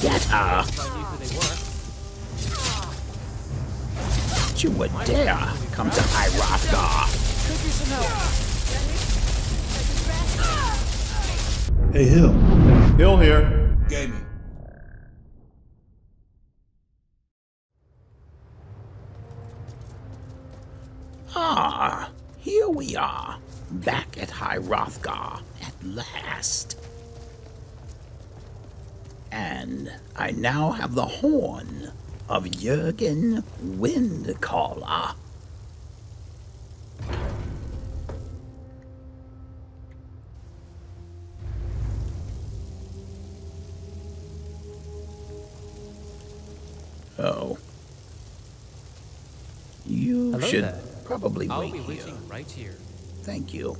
get her. If I knew who they were. Don't you would dare come to High Hrothgar. Could use some help. Hey, Hill. Hill here. Gaming. Ah, here we are, back at High Hrothgar at last. And I now have the horn of Jurgen Windcaller. Oh. You Hello should there. probably I'll wait be here. waiting right here. Thank you.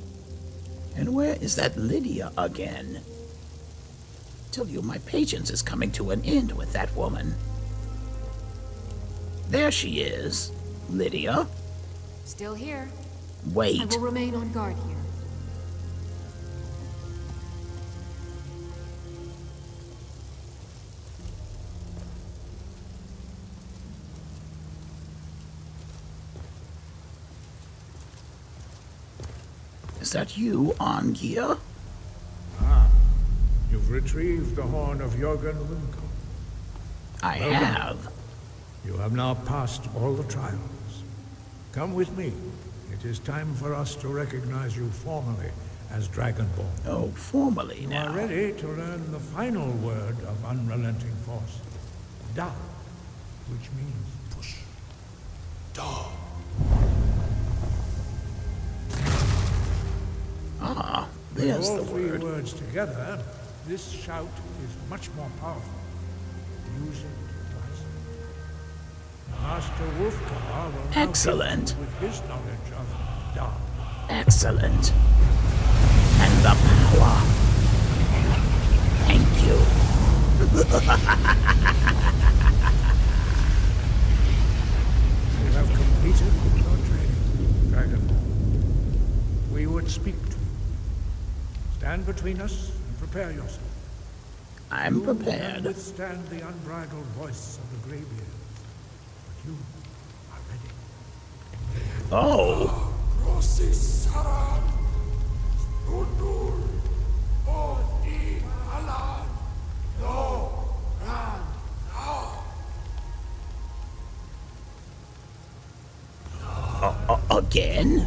And where is that Lydia again? Tell you my patience is coming to an end with that woman. There she is. Lydia, Still here. I wait. will remain on guard here. Is that you, Arngeir? You've retrieved the horn of Jurgen Windcaller. I Well done. have. You have now passed all the trials. Come with me. It is time for us to recognize you formally as Dragonborn. Oh, formally You now. are ready to learn the final word of unrelenting force. Dah, which means push. Dah. Ah, With there's all the three words together, this shout is much more powerful. Use it wisely. Master Wulfgar will Excellent. with his knowledge of Dah. Excellent. And the power. Thank you. You have completed your training, Dragonborn. We would speak to you. Stand between us prepare yourself. I'm You can prepared. withstand the unbridled voice of the Greybeard. But you are ready. Oh, a- again?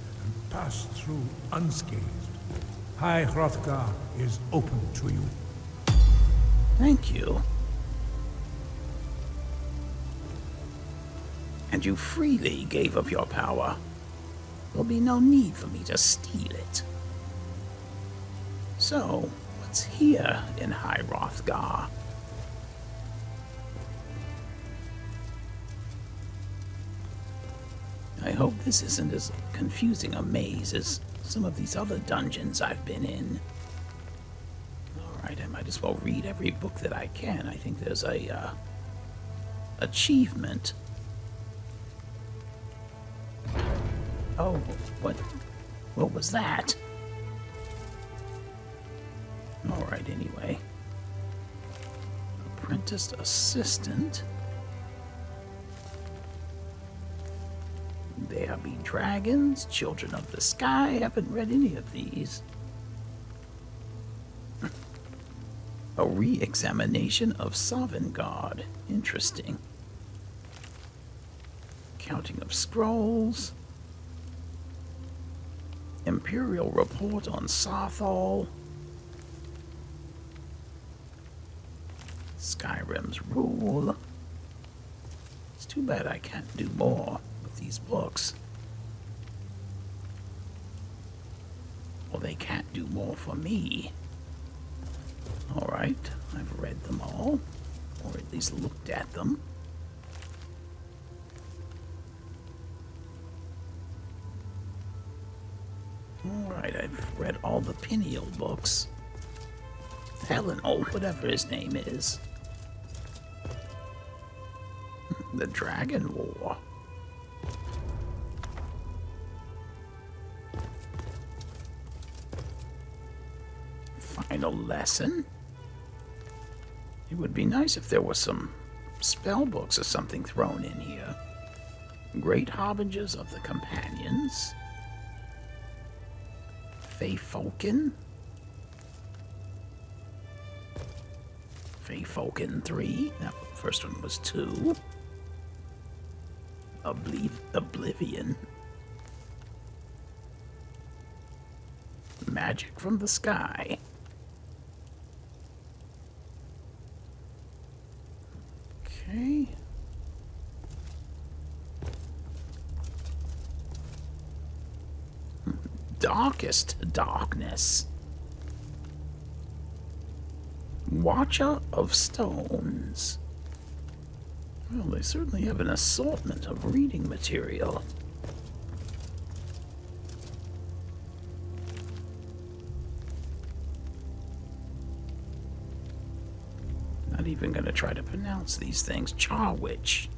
passed through unscathed. High Hrothgar is open to you. Thank you. And you freely gave of your power. There'll be no need for me to steal it. So, what's here in High Hrothgar? I hope this isn't as confusing a maze as some of these other dungeons I've been in. Alright, I might as well read every book that I can. I think there's a, uh, achievement. Oh, what, what was that? Alright, anyway. Apprentice assistant. There be dragons, children of the sky. Haven't read any of these. A re examination of Sovngarde. Interesting. Counting of scrolls. Imperial report on Saarthal. Skyrim's rule. It's too bad I can't do more these books. Well, they can't do more for me. Alright, I've read them all, or at least looked at them. Alright, I've read all the Pineal books. Helen, oh, whatever his name is. the Dragon War. Final lesson? It would be nice if there was some spell books or something thrown in here. Great Harbingers of the Companions. Fey Falcon. Fey Falcon 3. That first one was 2. Obliv Oblivion. Magic from the Sky. Okay. Darkest darkness. Watcher of Stones. Well, they certainly have an assortment of reading material. Not even going to try to pronounce these things. Charwich.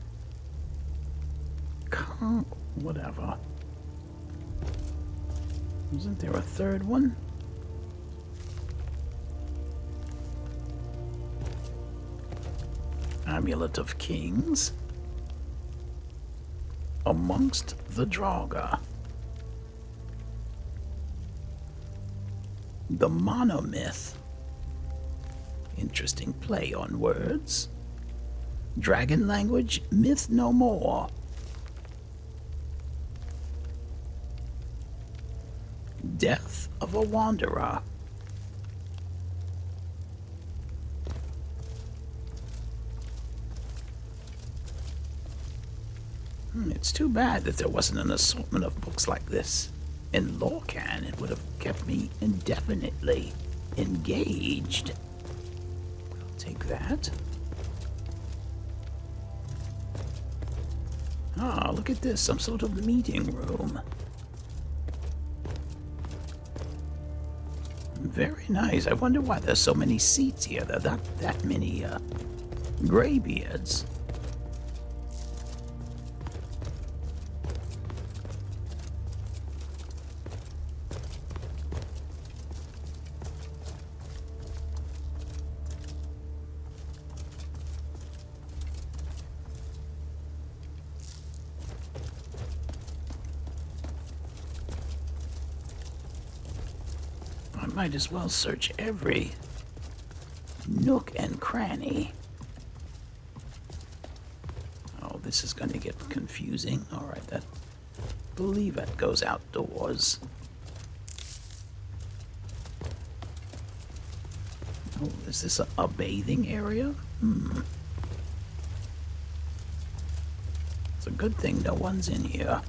Whatever. Wasn't there a third one? Amulet of Kings. Amongst the Draugr. The Monomyth. Interesting play on words. Dragon language, myth no more. Death of a Wanderer. Hmm, it's too bad that there wasn't an assortment of books like this. In Lorkhan, it would have kept me indefinitely engaged. I'll take that. Ah, look at this, some sort of meeting room. Very nice. I wonder why there's so many seats here. There not that many uh, graybeards. Might as well search every nook and cranny. Oh, this is going to get confusing. All right, that believe that goes outdoors. Oh, is this a, a bathing area? Hmm. It's a good thing no one's in here.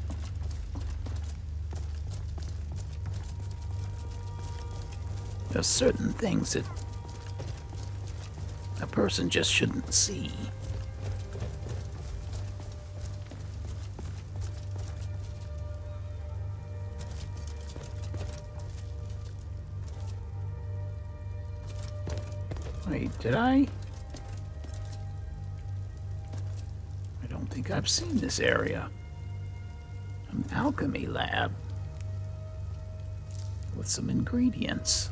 There's certain things that a person just shouldn't see. Wait, did I? I don't think I've seen this area. An alchemy lab with some ingredients.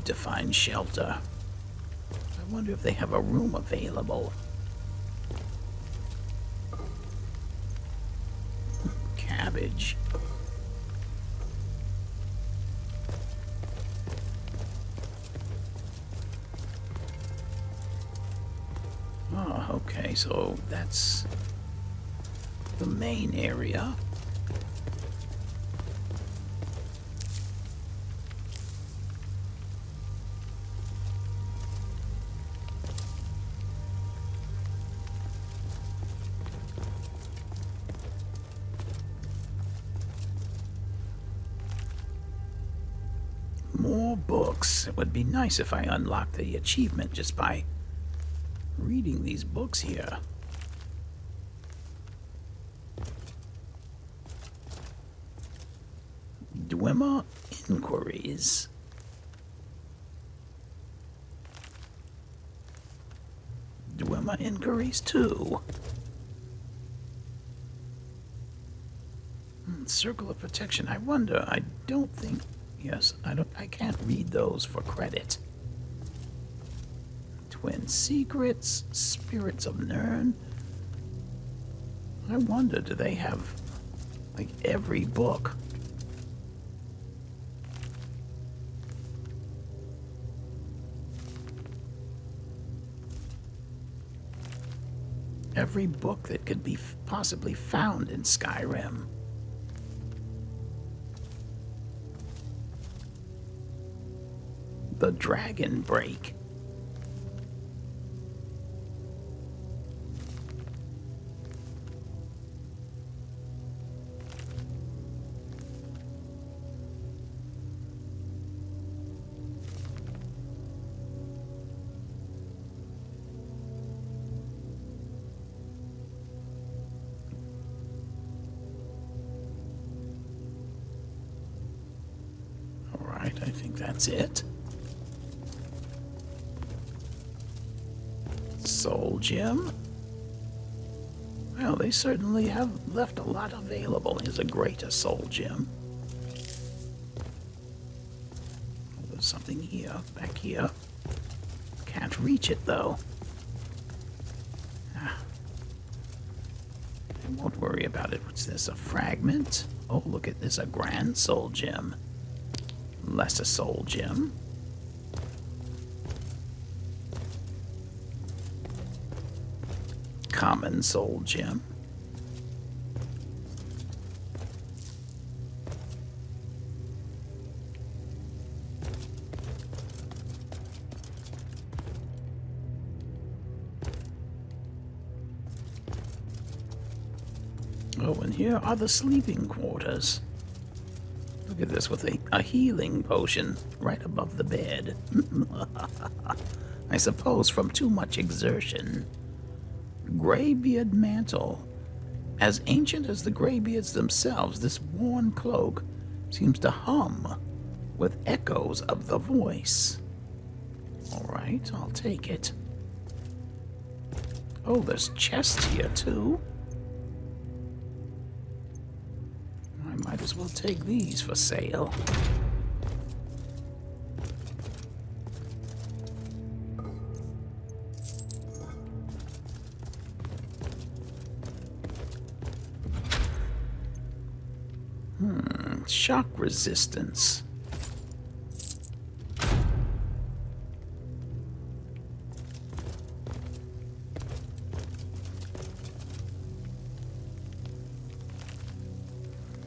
Need to find shelter. I wonder if they have a room available. Cabbage. Oh, okay, so that's the main area. Would be nice if I unlocked the achievement just by reading these books here. Dwemer Inquiries. Dwemer Inquiries 2. Hmm, Circle of Protection. I wonder. I don't think. Yes, I don't. I can't read those for credit. Twin Secrets, Spirits of Nirn. I wonder, do they have like every book? Every book that could be possibly found in Skyrim. The Dragon Break. All right, I think that's it. Soul Gem. Well, they certainly have left a lot available. Here's a greater Soul Gem. There's something here, back here. Can't reach it, though. Ah. I won't worry about it. What's this? A fragment? Oh, look at this. A grand soul gem. Less a soul gem. Common soul gem. Oh, and here are the sleeping quarters. Look at this with a, a healing potion right above the bed. I suppose from too much exertion. Greybeard mantle. As ancient as the graybeards themselves, this worn cloak seems to hum with echoes of the voice. All right, I'll take it. Oh, there's chests here too. I might as well take these for sale. Shock resistance.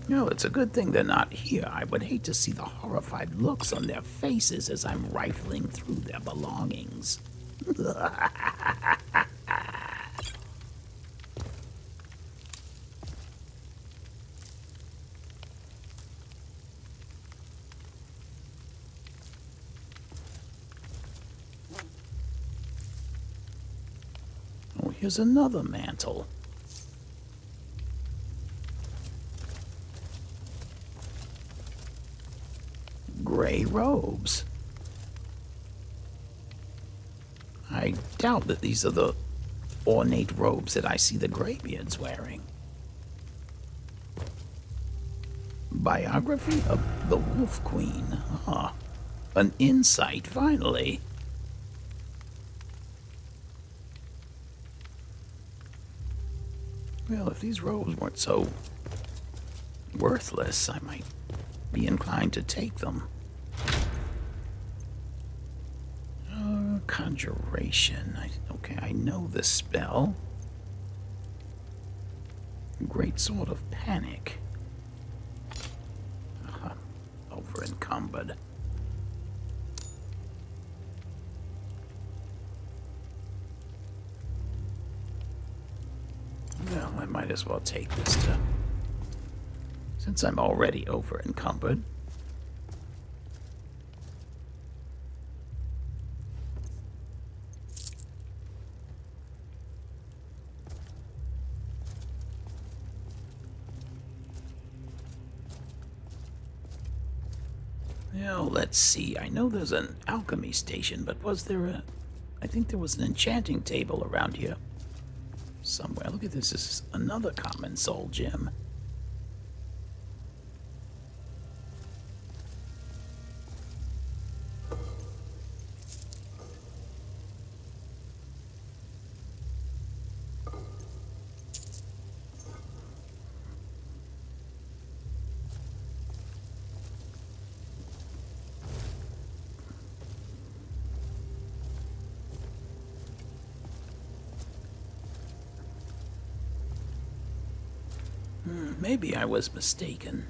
No, it's a good thing they're not here. I would hate to see the horrified looks on their faces as I'm rifling through their belongings. oh, here's another mantle. gray robes. I doubt that these are the ornate robes that I see the Greybeards wearing. Biography of the Wolf Queen. Ah, an insight, finally. Well, if these robes weren't so worthless, I might be inclined to take them. Uh, conjuration. I Okay, I know this spell. Great Sword of Panic. Uh, over encumbered. I might as well take this to. Since I'm already over encumbered. Well, let's see. I know there's an alchemy station, but was there a. I think there was an enchanting table around here somewhere. Look at this. This is another common soul gem. Hmm, maybe I was mistaken.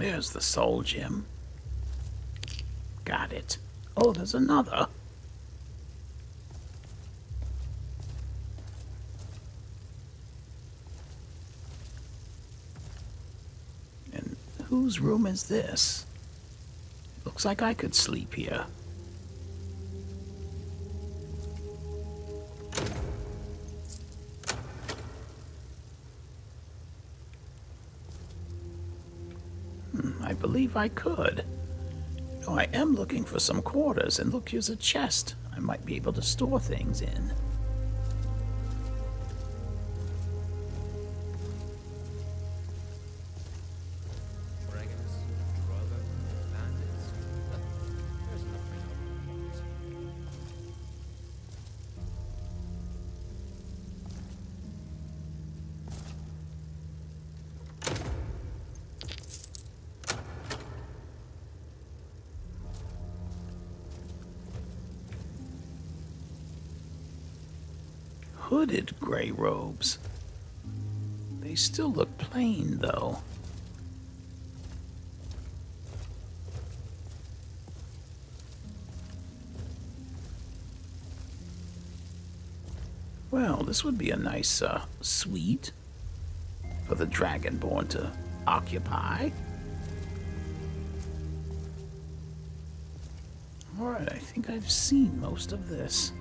There's the soul gem. Got it. Oh, there's another. And whose room is this? Looks like I could sleep here. Hmm, I believe I could. I am looking for some quarters, and look, here's a chest I might be able to store things in. Gray robes. They still look plain, though. Well, this would be a nice uh, suite for the Dragonborn to occupy. Alright, I think I've seen most of this.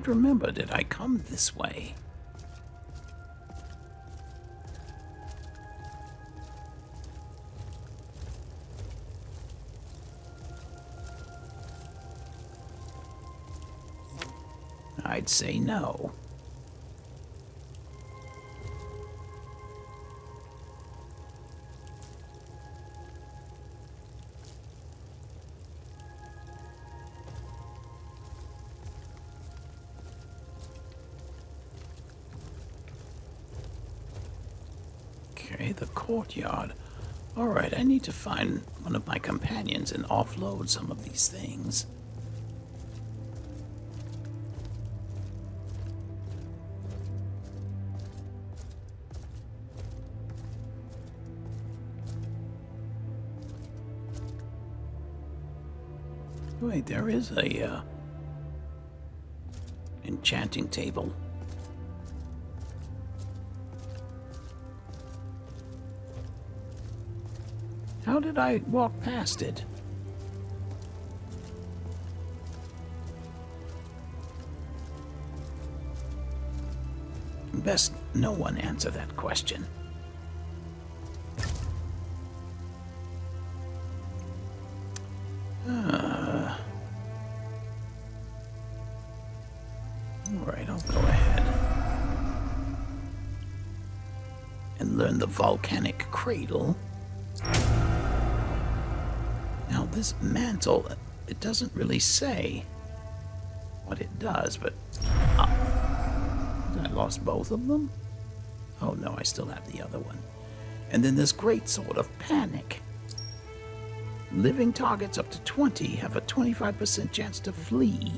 Can't remember. Did I come this way? I'd say no. Courtyard. Alright, I need to find one of my companions and offload some of these things. Wait, there is a uh, enchanting table. Did I walk past it? Best no one answer that question. Uh, all right, I'll go ahead and learn the volcanic cradle. This mantle, it doesn't really say what it does, but. Uh, I lost both of them? Oh no, I still have the other one. And then this great sword of panic. Living targets up to 20 have a 25% chance to flee.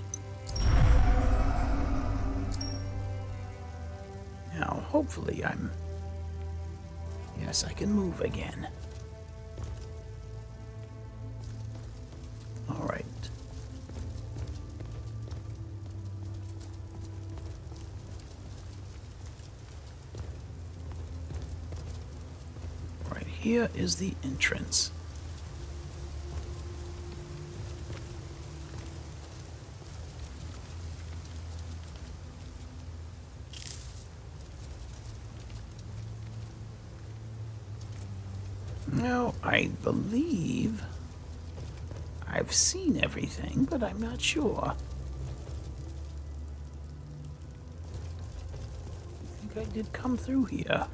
Now, hopefully I'm... Yes, I can move again. Here is the entrance. Now, I believe I've seen everything, but I'm not sure. I think I did come through here.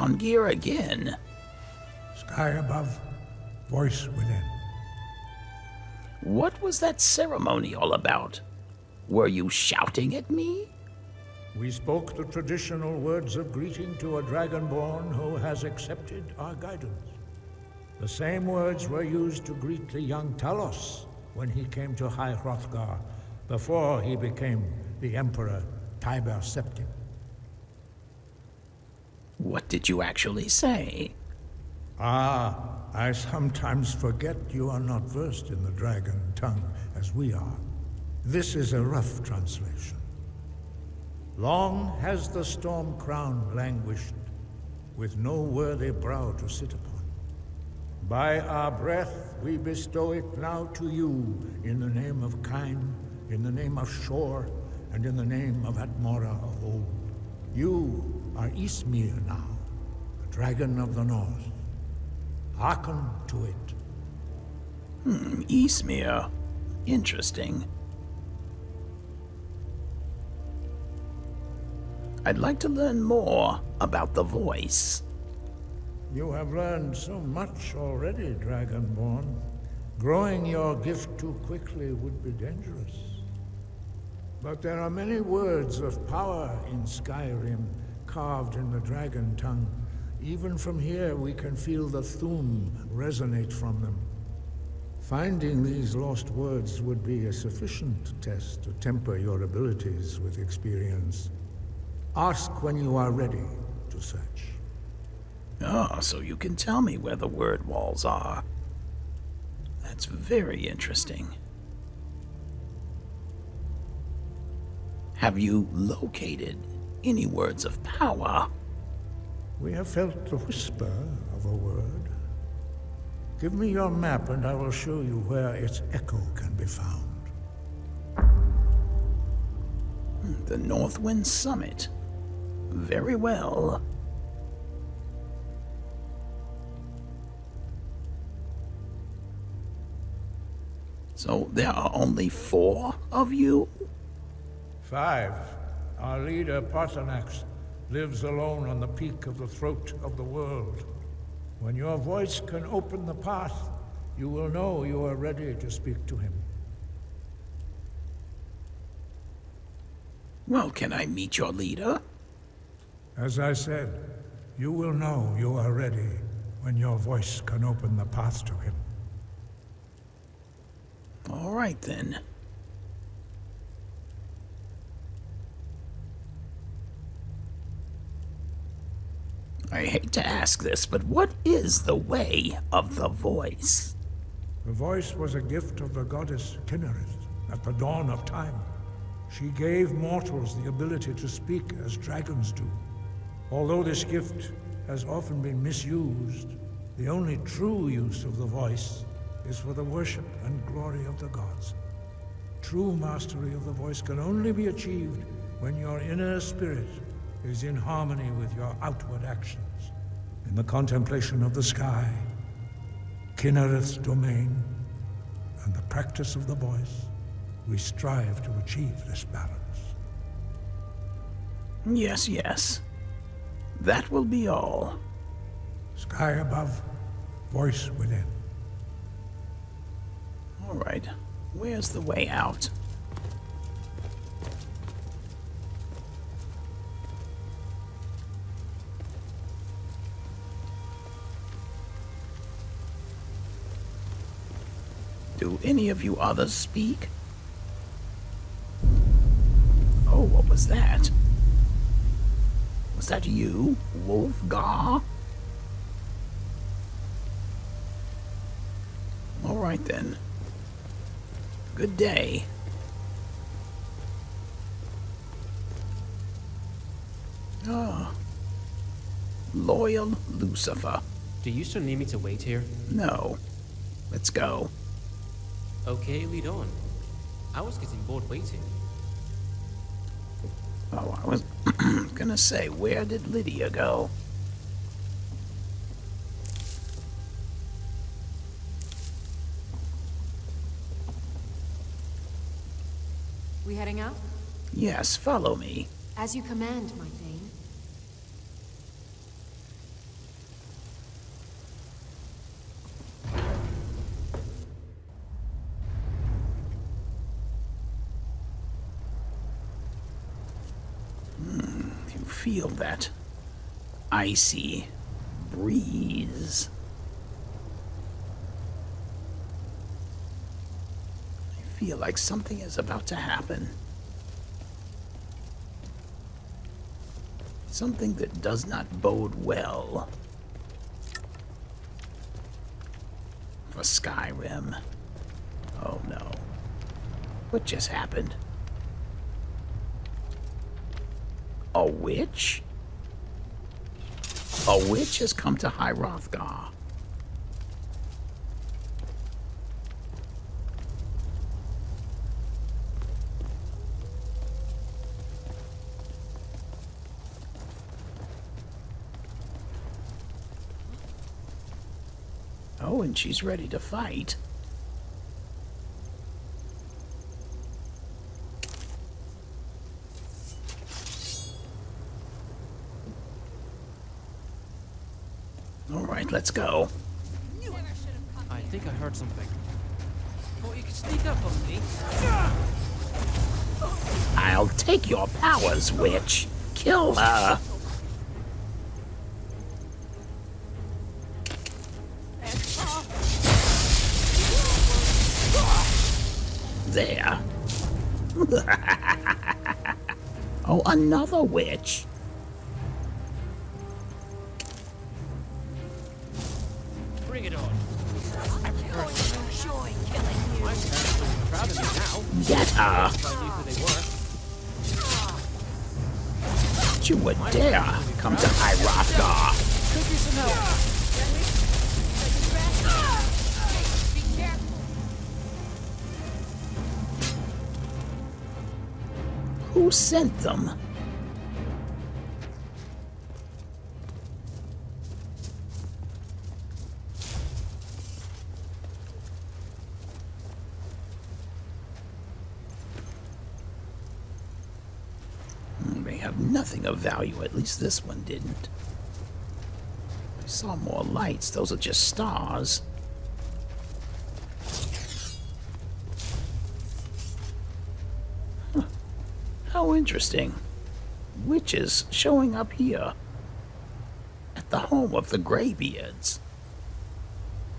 Arngeir again. Sky above, voice within. What was that ceremony all about? Were you shouting at me? We spoke the traditional words of greeting to a dragonborn who has accepted our guidance. The same words were used to greet the young Talos when he came to High Hrothgar before he became the Emperor Tiber Septim. What did you actually say? Ah, I sometimes forget you are not versed in the dragon tongue as we are. This is a rough translation. Long has the storm crown languished, with no worthy brow to sit upon. By our breath we bestow it now to you, in the name of Kyne, in the name of Shor, and in the name of Atmora of old. You are Ysmir now, the dragon of the north. Hearken to it. Hmm, Ysmir. Interesting. I'd like to learn more about the voice. You have learned so much already, Dragonborn. Growing your gift too quickly would be dangerous. But there are many words of power in Skyrim, carved in the dragon tongue. Even from here, we can feel the Thu'um resonate from them. Finding these lost words would be a sufficient test to temper your abilities with experience. Ask when you are ready to search. Ah, so you can tell me where the word walls are. That's very interesting. Have you located any words of power? We have felt the whisper of a word. Give me your map and I will show you where its echo can be found. The Northwind Summit. Very well. So there are only four of you? Five. Our leader, Paarthurnax, lives alone on the peak of the throat of the world. When your voice can open the path, you will know you are ready to speak to him. Well, can I meet your leader? As I said, you will know you are ready when your voice can open the path to him. All right then. I hate to ask this, but what is the way of the voice? The voice was a gift of the goddess Kynareth at the dawn of time. She gave mortals the ability to speak as dragons do. Although this gift has often been misused, the only true use of the voice is for the worship and glory of the gods. True mastery of the voice can only be achieved when your inner spirit is in harmony with your outward actions. In the contemplation of the sky, Kynareth's domain, and the practice of the voice, we strive to achieve this balance. Yes, yes. That will be all. Sky above, voice within. All right. Where's the way out? Do any of you others speak? Oh, what was that? Was that you, Wulfgar? All right then. Good day. Ah. Loyal Lucifer. Do you still need me to wait here? No. Let's go. Okay, lead on. I was getting bored waiting. Oh, I was gonna say, where did Lydia go? We heading out? Yes, follow me. As you command, my Thane. You feel that icy breeze. I feel like something is about to happen. Something that does not bode well for Skyrim. Oh no. What just happened? A witch? A witch has come to High Hrothgar. Oh, and she's ready to fight. All right, let's go. I think I heard something. Oh, you can sneak up on me. I'll take your powers, witch. Kill her. There. oh, another witch. Dare come to help. Who sent them? Have nothing of value, at least this one didn't. I saw more lights, those are just stars. How interesting. Witches showing up here. At the home of the Greybeards.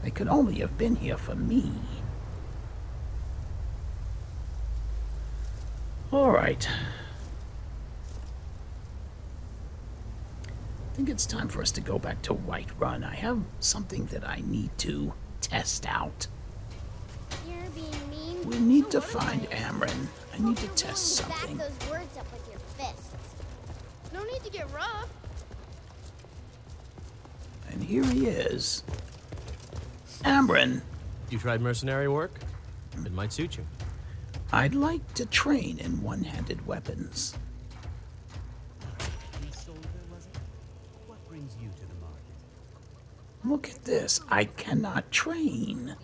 They could only have been here for me. Alright. I think it's time for us to go back to Whiterun. I have something that I need to test out. You're being mean. We need to find Amren. I need to test Back something. those words up with your fists. No need to get rough. And here he is. Amren, You tried mercenary work? It might suit you. I'd like to train in one-handed weapons. Brings you to the market? Look at this. I cannot train.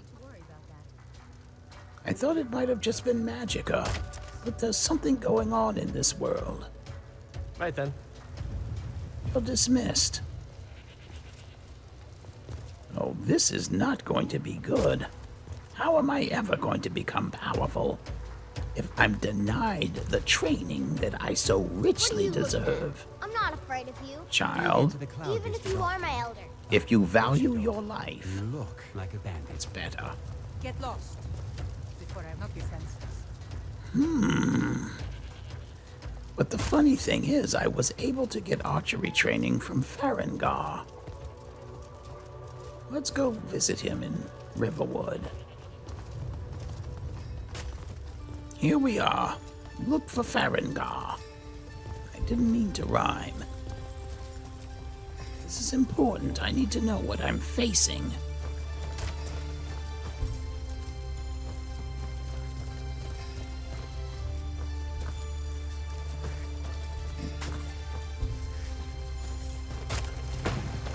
I thought it might have just been Magicka, uh, but there's something going on in this world. Right then. You're dismissed. Oh, this is not going to be good. How am I ever going to become powerful if I'm denied the training that I so richly you looking deserve? I'm afraid of you. Child, To the cloud Even if you are my elder. if you value your life, You look like a bandit. it's better. Get lost before I knock you senseless. Hmm. But the funny thing is, I was able to get archery training from Farengar. Let's go visit him in Riverwood. Here we are. Look for Farengar. I didn't mean to rhyme. This is important. I need to know what I'm facing.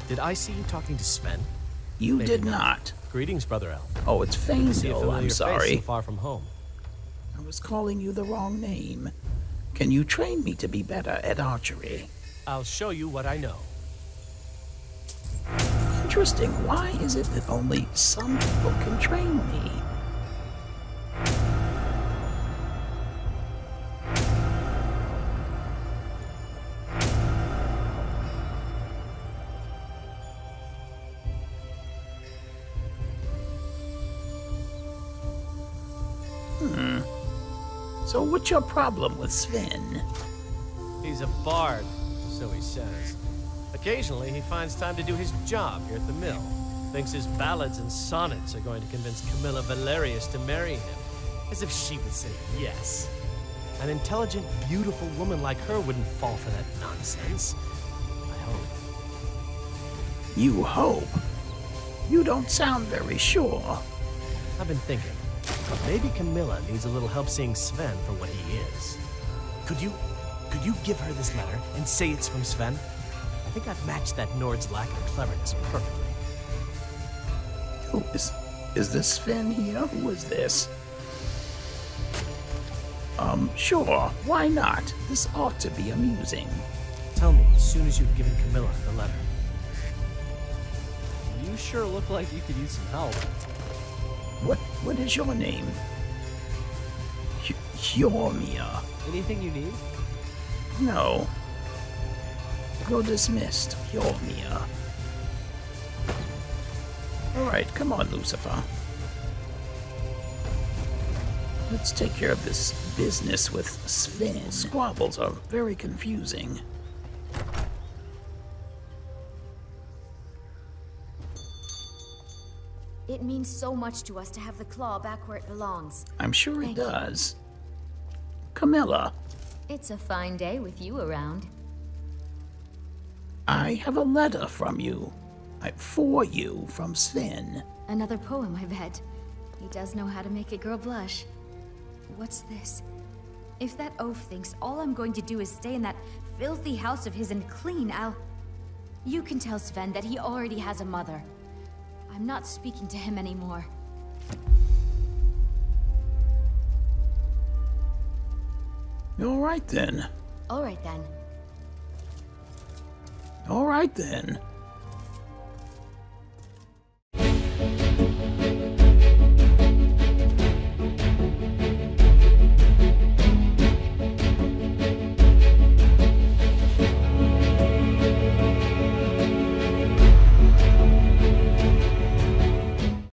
Did I see you talking to Sven? You Maybe did not. not. Greetings, brother elf. Oh, it's See a Fainville. familiar I'm sorry. so far from home. I was calling you the wrong name. Can you train me to be better at archery? I'll show you what I know. Interesting. Why is it that only some people can train me? Hmm. So what's your problem with Sven? He's a bard, so he says. Occasionally, he finds time to do his job here at the mill. Thinks his ballads and sonnets are going to convince Camilla Valerius to marry him. As if she would say yes. An intelligent, beautiful woman like her wouldn't fall for that nonsense. I hope. You hope. You don't sound very sure. I've been thinking. Maybe Camilla needs a little help seeing Sven for what he is. Could you, could you give her this letter and say it's from Sven? I think I've matched that Nord's lack of cleverness perfectly. Who is is this Sven here? Who is this? Um, sure, why not? This ought to be amusing. Tell me as soon as you've given Camilla the letter. You sure look like you could use some help. What what is your name? Hy- Hyormia. Anything you need? No. You're dismissed, Hyormia. Alright, come on, Lucifer. Let's take care of this business with Sven. Squabbles are very confusing. It means so much to us to have the claw back where it belongs. I'm sure it Thank you. does. Camilla, It's a fine day with you around. I have a letter from you. I, for you from Sven. Another poem, I bet. He does know how to make a girl blush. What's this? If that oaf thinks all I'm going to do is stay in that filthy house of his and clean, I'll. You can tell Sven that he already has a mother. I'm not speaking to him anymore. All right then. All right then. All right then.